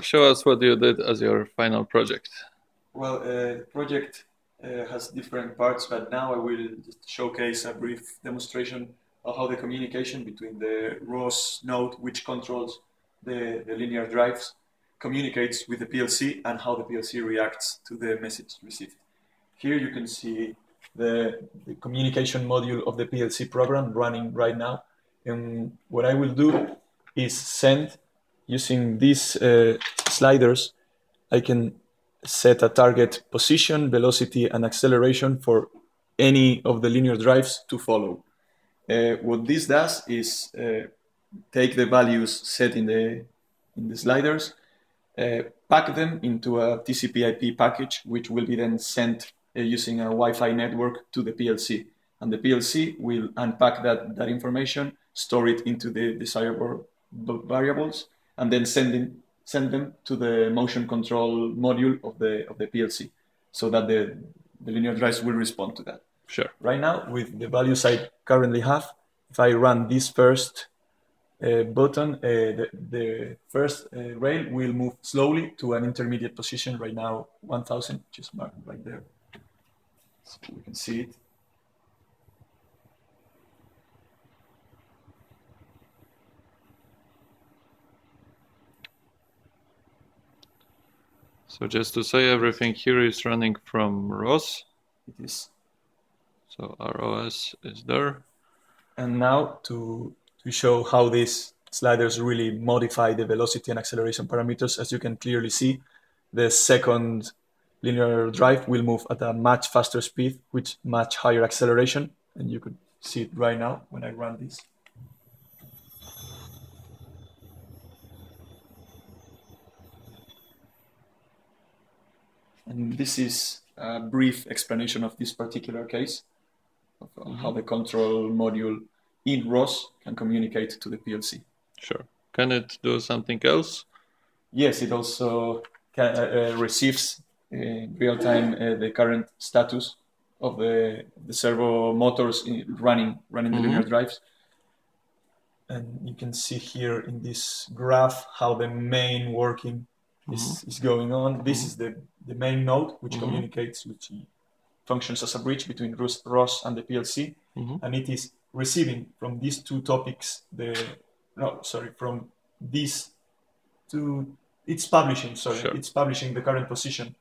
Show us what you did as your final project. Well, uh, the project uh, has different parts, but now I will just showcase a brief demonstration of how the communication between the ROS node, which controls the, the linear drives, communicates with the PLC and how the PLC reacts to the message received. Here you can see the, the communication module of the PLC program running right now. And what I will do is send using these uh, sliders, I can set a target position, velocity, and acceleration for any of the linear drives to follow. Uh, what this does is uh, take the values set in the in the sliders, uh, pack them into a TCP/IP package, which will be then sent uh, using a Wi-Fi network to the PLC, and the PLC will unpack that that information, store it into the desirable variables, and then send in, send them to the motion control module of the of the PLC, so that the the linear drives will respond to that. Sure. Right now, with the values I currently have, if I run this first uh, button, uh, the, the first uh, rail will move slowly to an intermediate position right now, 1000, just marked right there. So we can see it. So just to say everything here is running from ROS. It is. So ROS is there. And now to, to show how these sliders really modify the velocity and acceleration parameters, as you can clearly see, the second linear drive will move at a much faster speed, with much higher acceleration. And you could see it right now when I run this. And this is a brief explanation of this particular case, of mm -hmm. how the control module in ROS can communicate to the PLC. Sure. Can it do something else? Yes, it also can, uh, uh, receives in real time uh, the current status of the, the servo motors running running the mm -hmm. linear drives. And you can see here in this graph how the main working is, mm -hmm. is going on. This is the, the main node which mm -hmm. communicates, which functions as a bridge between ROS and the PLC. And it is receiving from these two topics the no sorry from these two it's publishing sorry sure. it's publishing the current position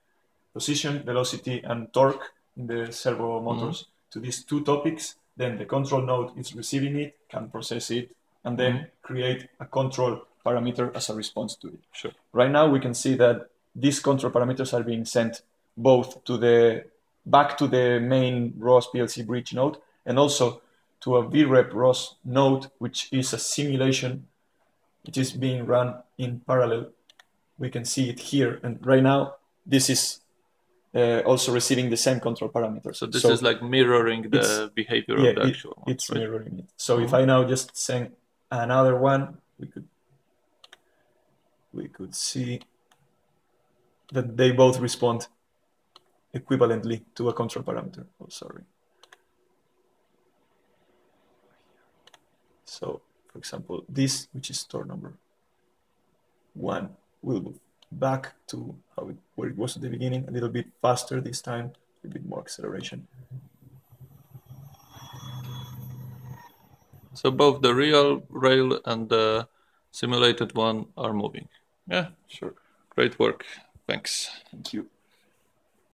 position velocity and torque in the servo motors mm-hmm. to these two topics then the control node is receiving it can process it and then mm-hmm. create a control parameter as a response to it sure right now we can see that these control parameters are being sent both to the back to the main ROS PLC bridge node and also to a VREP ROS node, which is a simulation It is being run in parallel. We can see it here. And right now, this is uh, also receiving the same control parameters. So this so is like mirroring the behavior yeah, of the it, actual one, It's right? mirroring it. So mm -hmm. if I now just send another one, we could we could see that they both respond equivalently to a control parameter. Oh, sorry. So for example, this, which is store number one, will move back to how it, where it was at the beginning, a little bit faster this time, a bit more acceleration. So both the real rail and the simulated one are moving. Yeah, sure. Great work. Thanks. Thank you.